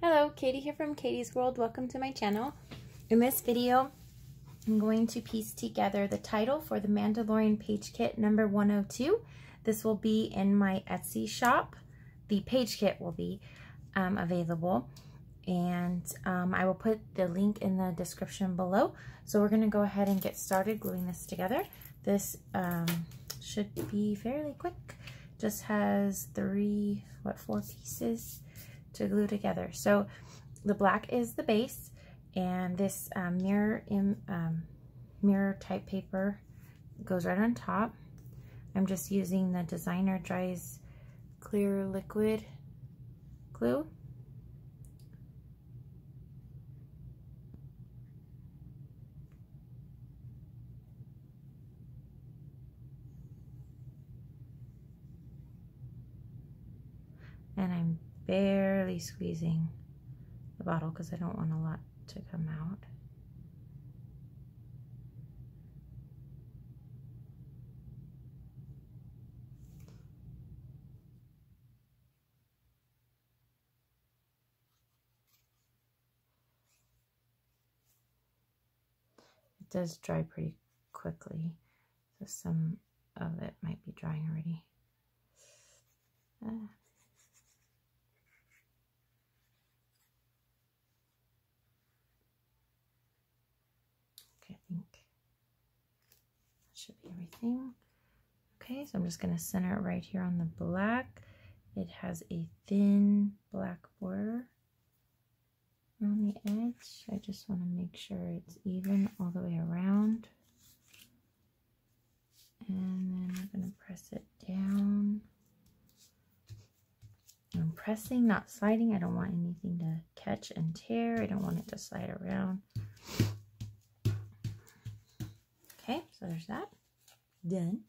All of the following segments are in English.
Hello, Katie here from Katie's World. Welcome to my channel. In this video, I'm going to piece together the title for the Mandalorian page kit number 102. This will be in my Etsy shop. The page kit will be um, available and um, I will put the link in the description below. So we're going to go ahead and get started gluing this together. This um, should be fairly quick. Just has three, what, four pieces to glue together. So the black is the base and this um, mirror in, um, mirror type paper goes right on top. I'm just using the designer dries clear liquid glue. And I'm barely squeezing the bottle because I don't want a lot to come out. It does dry pretty quickly, so some of it might be drying already. Uh. think that should be everything. Okay, so I'm just going to center it right here on the black. It has a thin black border around the edge. I just want to make sure it's even all the way around. And then I'm going to press it down. I'm pressing, not sliding. I don't want anything to catch and tear. I don't want it to slide around. Okay, so there's that. Done.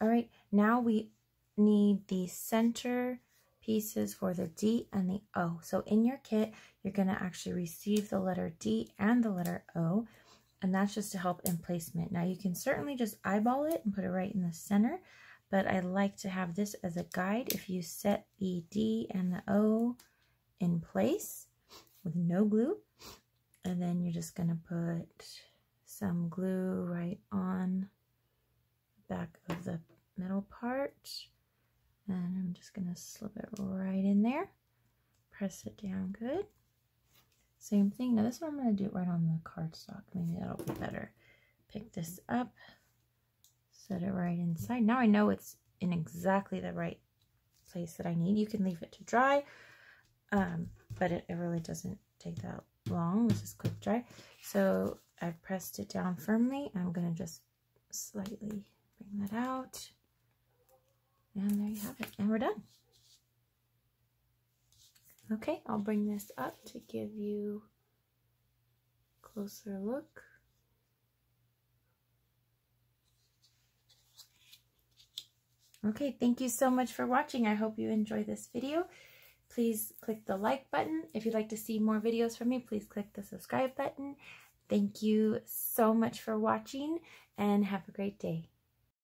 All right, now we need the center pieces for the D and the O. So in your kit, you're going to actually receive the letter D and the letter O, and that's just to help in placement. Now you can certainly just eyeball it and put it right in the center, but I like to have this as a guide if you set the D and the O in place with no glue, and then you're just going to put some glue right on the back of the middle And I'm just going to slip it right in there. Press it down good. Same thing. Now this one I'm going to do it right on the cardstock. Maybe that'll be better. Pick this up. Set it right inside. Now I know it's in exactly the right place that I need. You can leave it to dry. Um, but it, it really doesn't take that long. This is quick dry. So I've pressed it down firmly. I'm going to just slightly bring that out. And there you have it. And we're done. Okay, I'll bring this up to give you a closer look. Okay, thank you so much for watching. I hope you enjoyed this video. Please click the like button. If you'd like to see more videos from me, please click the subscribe button. Thank you so much for watching and have a great day.